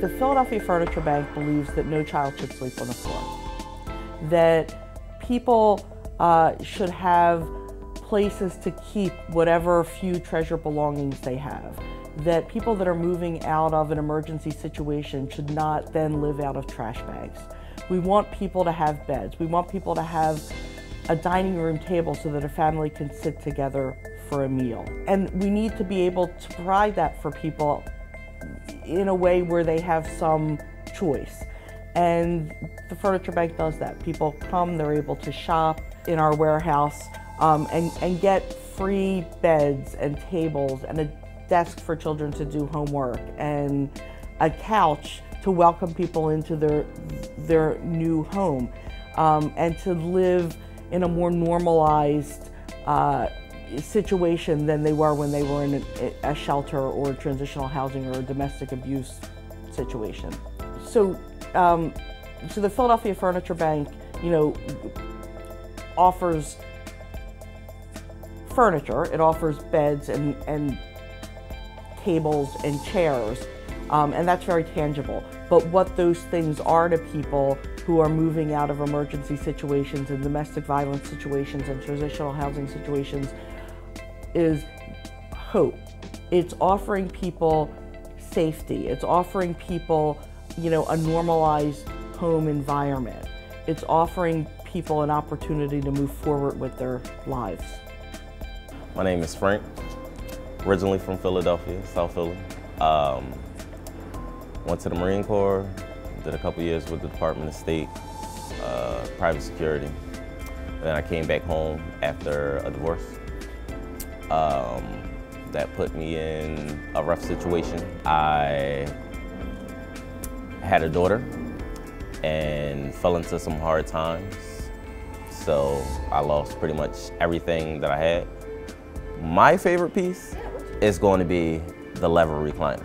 The Philadelphia Furniture Bank believes that no child should sleep on the floor. That people uh, should have places to keep whatever few treasure belongings they have. That people that are moving out of an emergency situation should not then live out of trash bags. We want people to have beds. We want people to have a dining room table so that a family can sit together for a meal. And we need to be able to provide that for people in a way where they have some choice. And the Furniture Bank does that. People come, they're able to shop in our warehouse um, and, and get free beds and tables and a desk for children to do homework and a couch to welcome people into their, their new home um, and to live in a more normalized uh, situation than they were when they were in a, a shelter or transitional housing or a domestic abuse situation. So, um, so the Philadelphia Furniture Bank, you know, offers furniture. It offers beds and, and tables and chairs, um, and that's very tangible. But what those things are to people who are moving out of emergency situations and domestic violence situations and transitional housing situations is hope. It's offering people safety. It's offering people, you know, a normalized home environment. It's offering people an opportunity to move forward with their lives. My name is Frank, originally from Philadelphia, South Philly. Um, went to the Marine Corps, did a couple years with the Department of State, uh, private security. Then I came back home after a divorce. Um, that put me in a rough situation. I had a daughter and fell into some hard times. So I lost pretty much everything that I had. My favorite piece is going to be the lever recliner.